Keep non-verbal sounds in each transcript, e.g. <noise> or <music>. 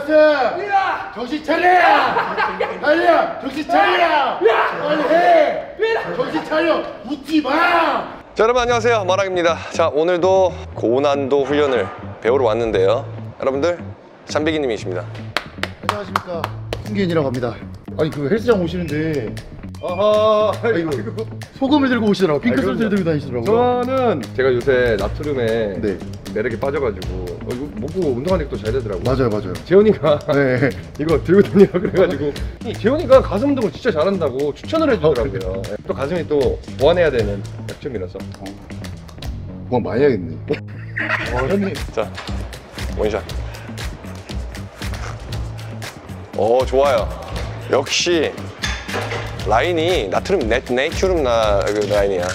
됐어! 정신 차려! 아니야! 정신 차려! 빨리 해! 정신 차려! 웃지 마! 자 여러분 안녕하세요 마랑입니다 자 오늘도 고난도 훈련을 배우러 왔는데요 여러분들 잠비기님이십니다 안녕하십니까. 승기인이라고 합니다. 아니 그 헬스장 오시는데 아하 아이고 소금을 들고 오시더라고 핑크 솔트 그럼요. 들고 다니시더라고. 저는 제가 요새 나트륨에 네. 매력에 빠져가지고 어, 이거 먹고 운동하니까 또 잘 되더라고요 맞아요 맞아요. 재훈이가 네. <laughs> 이거 들고 다니라 그래가지고 이 재훈이가 가슴 운동을 진짜 잘한다고 추천을 아, 해주더라고요 네. 또 가슴이 또 보완해야 되는 약점이라서 뭐 많이 해야겠네. 어 형님 자 원샷 오 좋아요 역시 라인이 나트륨 네, 나, 그 라인이야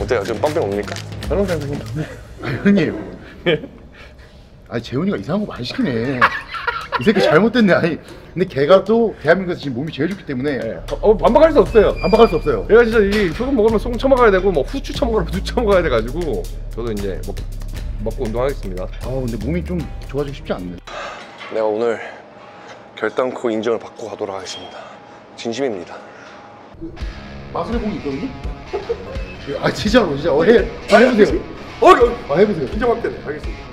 어때요? 좀 펌핑 옵니까? 저런 생각이 아, 형님. 아니 재훈이가 이상한 거 많이 시키네. 이 새끼 잘못됐네. 아니 근데 걔가 또 대한민국에서 지금 몸이 제일 좋기 때문에 어, 반박할 수 없어요 반박할 수 없어요. 얘가 진짜 이 소금 먹으면 소금 처먹어야 되고 뭐 후추 처먹으면 후추 처먹어야 돼가지고 저도 이제 먹, 먹고 운동하겠습니다 아 근데 몸이 좀 좋아지기 쉽지 않네. 내가 오늘 결단코 인정을 받고 가도록 하겠습니다 진심입니다 마술의 공이 있거든요? 아 진짜로 진짜. 어, 해, 아, 해보세요. 어! 아 해보세요. 되네 알겠습니다.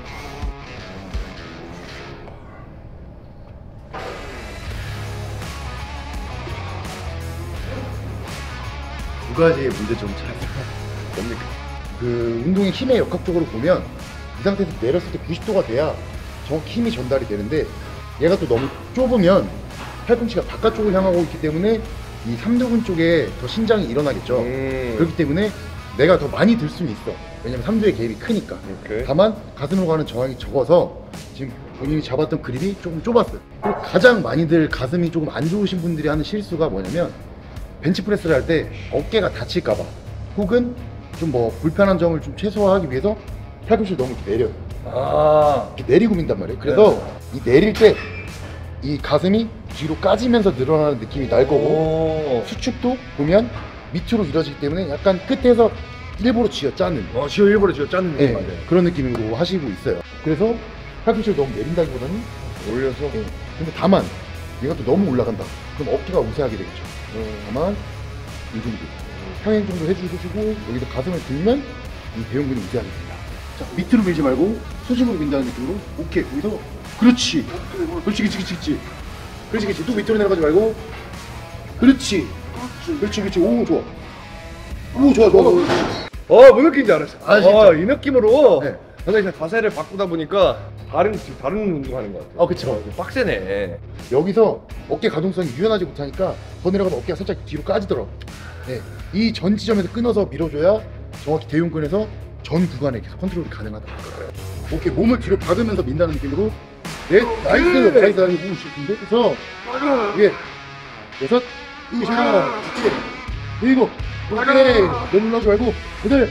두 가지의 찾았어요 뭡니까? 그 운동의 힘의 역학적으로 보면 이 상태에서 내렸을 때 90도가 돼야 정확히 힘이 전달이 되는데 얘가 또 너무 좁으면 팔꿈치가 바깥쪽을 향하고 있기 때문에 이 삼두근 쪽에 더 신장이 일어나겠죠. 음. 그렇기 때문에 내가 더 많이 들 수는 있어. 왜냐면 삼두의 개입이 크니까. 오케이. 다만 가슴으로 가는 저항이 적어서 지금 본인이 잡았던 그립이 조금 좁았어요. 그리고 가장 많이들 가슴이 조금 안 좋으신 분들이 하는 실수가 뭐냐면 벤치프레스를 할 때 어깨가 다칠까봐 혹은 좀 뭐 불편한 점을 좀 최소화하기 위해서 팔꿈치를 너무 이렇게 내려요. 아. 이렇게 내리고 민단 말이에요. 그래서 이 내릴 때 이 가슴이 뒤로 까지면서 늘어나는 느낌이 날 거고 오. 수축도 보면 밑으로 이루어지기 때문에 약간 끝에서 일부러 쥐어 짜는 어, 지어 일부러 지어 짰는 예, 거 맞아요. 그런 느낌으로 하시고 있어요 그래서 팔꿈치를 너무 내린다기보다는 올려서. 예. 근데 다만 얘가 또 너무 올라간다 그럼 어깨가 우세하게 되겠죠 다만 이 정도 평행 정도 해주시고 여기서 가슴을 들면 이 대형근이 우세하게 됩니다 자 밑으로 밀지 말고 수직으로 민다는 느낌으로 오케이 거기서 그렇지 그렇지 그렇지 그렇지 그렇지 그렇지 또 밑으로 내려가지 말고 그렇지 그렇지 그렇지 오 좋아 오 좋아 좋아, 좋아. 어, 뭔 느낌인지 알았어. 아, 진짜? 어, 이 느낌으로. 네. 근데 이제 자세를 바꾸다 보니까 다른 지금 다른 운동하는 것 같아. 어 그쵸 빡세네. 여기서 어깨 가동성이 유연하지 못하니까 더 내려가면 어깨가 살짝 뒤로 까지더라고. 네. 이 전 지점에서 끊어서 밀어줘야 정확히 대흉근에서 전 구간에 계속 컨트롤이 가능하다. 오케이 몸을 뒤로 박으면서 민다는 느낌으로 네 nice. nice. 하는 보고 싶은데? 그래서 이게 여섯 일곱 오케이 일곱. 오케이. 너무 올라가지 말고 여덟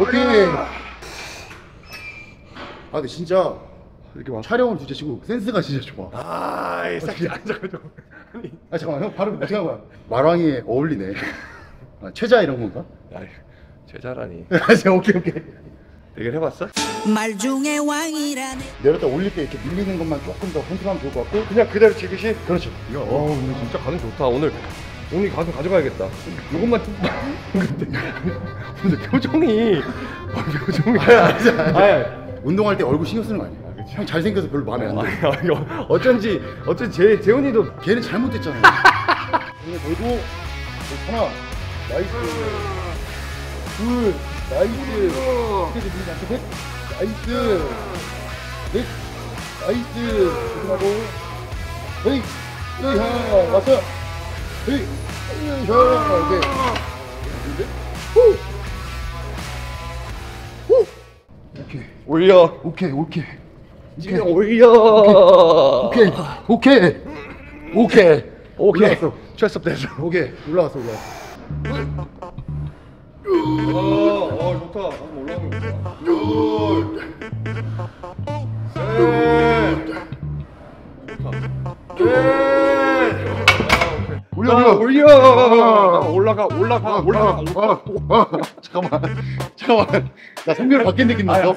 오케이. 아. 근데 진짜 이렇게 막. 촬영을 주제치고 센스가 진짜 좋아. 아, 이 새끼 안 잠깐만. 아 잠깐만 형. 발음 어떻게 하고 말왕이에 어울리네. 아, 최자 이런 건가? 아이, 제자라니. <laughs> 아 진짜 오케이 오케이 대결 해봤어? 말 중에 왕이라네 내렸다 올릴 때 이렇게 밀리는 것만 조금 더 컨트롤하면 좋을 것 같고 그냥 그대로 지그시. 그렇죠 야, 어, 오늘 진짜 가슴 좋다. 오늘 오늘 가슴 가져가야겠다. 요것만 좀. <laughs> 근데, 근데 표정이. 어, 표정이. 아니, 운동할 때 얼굴 신경 쓰는 거 아니야 형 잘생겨서 별로 마음에 안 들어 어, 어쩐지 어쩐지 재 재훈이도 걔는 잘못됐잖아 이거 걸고 하나 nice 둘 nice nice 넷 nice 조심하고 헤이 헤이 왔어 헤이 헤이 하 오케이 후 후! 오케이 올려. 오케이 오케이 지금 올려. 오케이 오케이 오케이 오케이. 올라왔어 철섭 됐어. 오케이 올라왔어 올라왔어 어 좋다. 올라오는 거. 셋. 올려 올려. 올려. 올라가 올라가 올라가. 어, 어, 잠깐만. 잠깐만. 나 성별이 바뀐 느낌 났어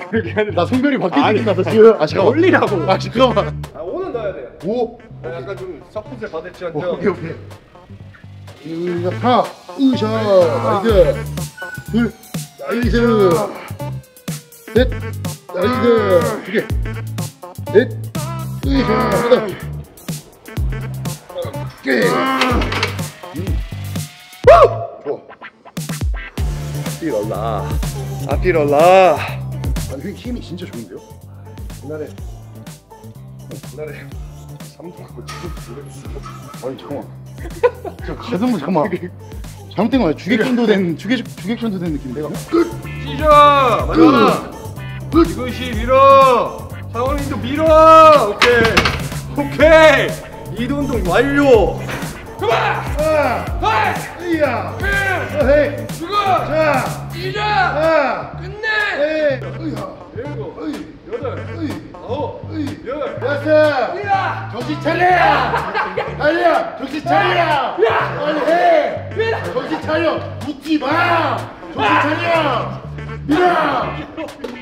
나 성별이 바뀐 느낌 났어 지금 아 잠깐만. 올리라고. 아 잠깐만. 아 오는 넣어야 돼요. 오. 약간 좀 서포트를 받을지 오, 않죠? 오케이 오케이. 으, 하나 으샤. nice. 둘 nice 셋 nice 두개 넷 으샤 하나 오케이 음. 좋아 앞뒤럴라. 앞뒤럴라. 아니 형님 힘이 진짜 좋은데요? 옛날에 옛날에 삼성하고 지금 모르겠어 아니 잠깐만. 저 가슴은 잠깐만 잘못된 거야 주객전도 된 주객 주객전도 된 느낌 내가 끝 찢어! 맞아 이것이 밀어! 상원님도 밀어! 오케이! 오케이! 이동동 완료! 그만! 으야. 헤이. 죽어! 자. 아, 끝내! 으야. 일곱 으이. 여덟 으이. 아홉 으이. 열. 됐어 밀어 정신 차려! <laughs> 아니야. 정신 차려! 빨리 해 차려 웃지 마. 정신 차려. 밀어.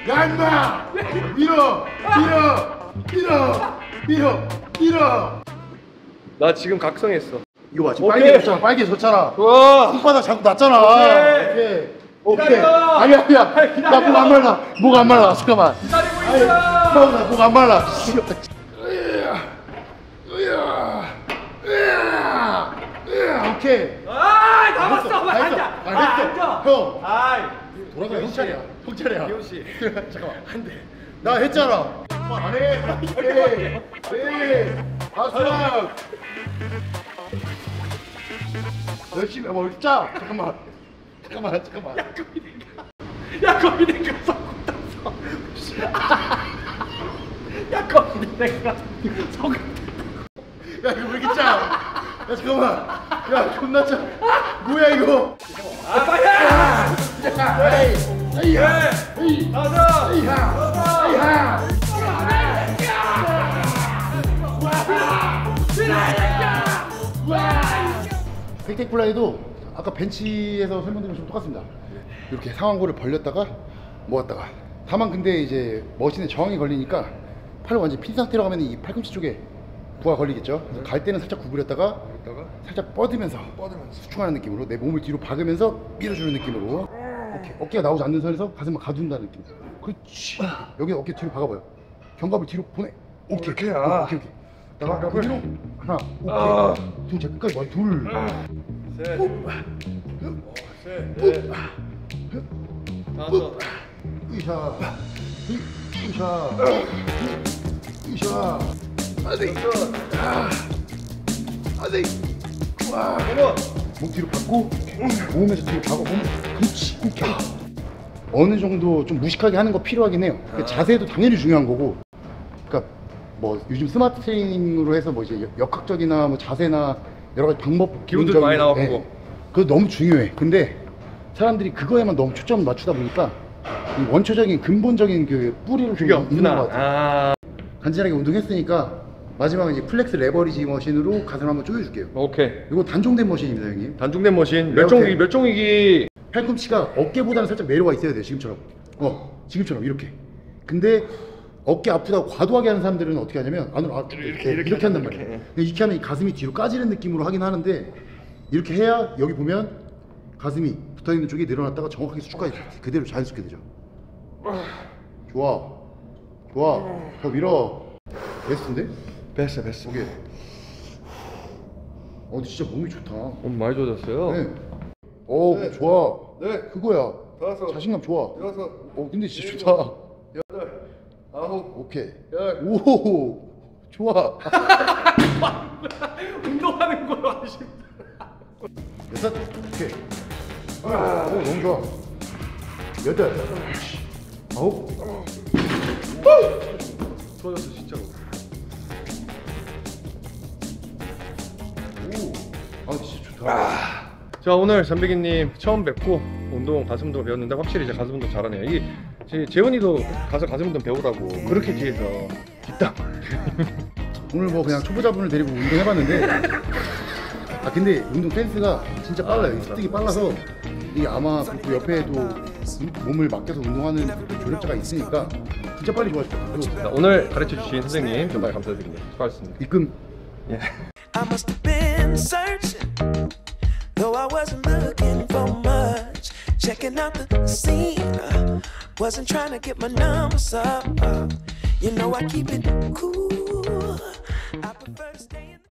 야 임마 밀어. 밀어. 밀어. 밀어. 밀어. 나 지금 각성했어. 이거 봐 지금 오케이. 빨개졌잖아. 빨개졌잖아. 손바닥 자꾸 났잖아. 오케이. 오케이. 오케이. 기다려. 아니야 아니야. 기다려. 나목 안 말라. 목 안 말라. 잠깐만. 기다리고 아니, 있어. 목안 말라 으야 으야 으야 으야 오케이 아이 다 빨리 했어. 앉아 아, 했어. 형 아이 돌아가 형 차례야 형 차례야 기호 씨 잠깐만 안 돼 나 했잖아 안 해 오케이 네 아싸 열심히 뭐 짜. 잠깐만 잠깐만 잠깐만 야 거기 내가 성공 땄어 야 거기 내가 성공 야 이거 왜 이렇게 짜? 야 잠깐만 야 존나 짜. 뭐야 이거? 아 빨리 야 에이 에이야. 에이. 가자 에이야. 에이야. 텍텍플라이도 아까 벤치에서 설명드린 것처럼 똑같습니다. 이렇게 상완골을 벌렸다가 모았다가. 다만 근데 이제 머신에 저항이 걸리니까 팔을 완전 핀 상태로 하면 이 팔꿈치 쪽에 부하 걸리겠죠? 그래서 갈 때는 살짝 구부렸다가 살짝 뻗으면서 수축하는 느낌으로 내 몸을 뒤로 박으면서 밀어주는 느낌으로. 오케이. 어깨가 나오지 않는 선에서 가슴을 가둔다는 느낌. 그렇지 여기 어깨 뒤로 박아봐요. 견갑을 뒤로 보내. 오케이. 이렇게, 아. 오케이 오케이 나가 뒤로. 하나 오케이. 아. 둘제 끝까지. 와둘. 셋셋넷 다섯 으샤 으- 으샤 으샤 아네 아네 와. 한번 목 뒤로 받고 모으면서 뒤로 몸. 그렇지. 오케이 어느 정도 좀 무식하게 하는 거 필요하긴 해요. 그 자세도 당연히 중요한 거고. 그러니까 뭐 요즘 스마트 트레이닝으로 해서 뭐 이제 역학적이나 뭐 자세나 여러 가지 방법 기본적인 많이 거, 나왔고. 예. 그거 너무 중요해. 근데 사람들이 그거에만 너무 초점을 맞추다 보니까 이 원초적인 근본적인 그 뿌리를 좀 그게 없구나. 아. 간지나게 운동했으니까 마지막에 이제 flex leverage machine으로 가슴을 한번 조여줄게요. 오케이. 이거 단종된 machine입니다 형님. 단종된 machine. 몇 종이기. 팔꿈치가 어깨보다는 살짝 내려와 있어야 돼요 지금처럼. 어 지금처럼 이렇게. 근데 어깨 아프다고 과도하게 하는 사람들은 어떻게 하냐면 안으로 아, 이렇게 이렇게, 한단 말이에요. 근데 이렇게 하면 이 가슴이 뒤로 까지는 느낌으로 하긴 하는데 이렇게 해야 여기 보면 가슴이 붙어 있는 쪽이 늘어났다가 정확하게 수축까지 그대로 자연스럽게 되죠. 좋아. 좋아. 더 밀어. 베스트인데? 뺐어 뺐어. 오케이. 어 진짜 몸이 좋다. 몸 많이 좋아졌어요? 네. 오 네. 좋아. 네. 그거야. 다섯. 자신감 좋아. 여섯 어 근데 진짜 좋다. 여덟 아홉 오케이. 열. 오 좋아. <laughs> 운동하는 걸로 하시 여섯 오케이. 오 너무 좋아. 여덟 아홉. 좋아졌어 진짜로 자 오늘 전백이님 처음 뵙고 운동 가슴 운동 배웠는데 확실히 이제 가슴 운동 잘하네요 이 제- 재훈이도 가서 가슴 운동 배우라고 그렇게 뒤에서 뒷담 <laughs> 오늘 뭐 그냥 초보자분을 데리고 운동해봤는데 아 근데 운동 센스가 진짜 빨라요. 이 습득이 빨라서 이게 아마 그 옆에도 몸을 맡겨서 운동하는 그 조력자가 있으니까 진짜 빨리 좋아질 것 같아요. 자, 오늘 가르쳐 주신 선생님 정말 감사드립니다. 수고하셨습니다. 입금 I I wasn't looking for much. Checking out the scene, uh, wasn't trying to get my numbers up. uh. you know I keep it cool. I prefer to stay.